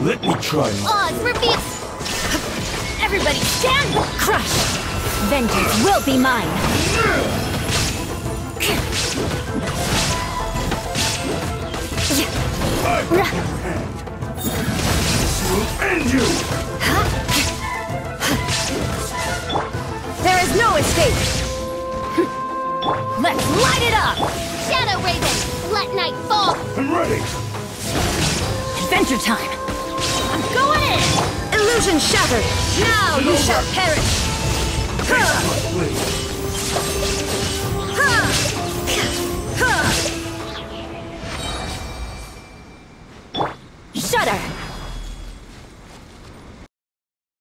Let me try. Oz, reveal... Everybody stand! Crush! Vengeance will be mine! End you! There is no escape! Let's light it up! Shadow Raven, let night fall. I'm ready! Adventure time! I'm going in! Illusion shattered! Now you shall perish! Shudder!